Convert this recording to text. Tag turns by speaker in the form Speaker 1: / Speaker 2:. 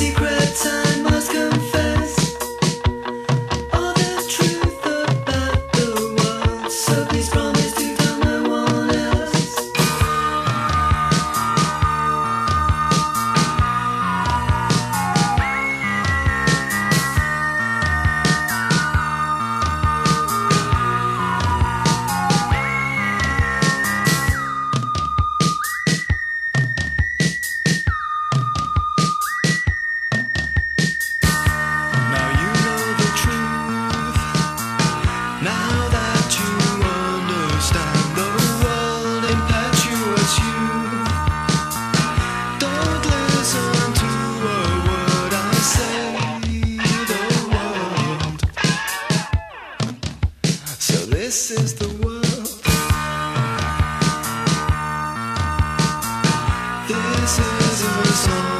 Speaker 1: secret time. This is the world. This is a song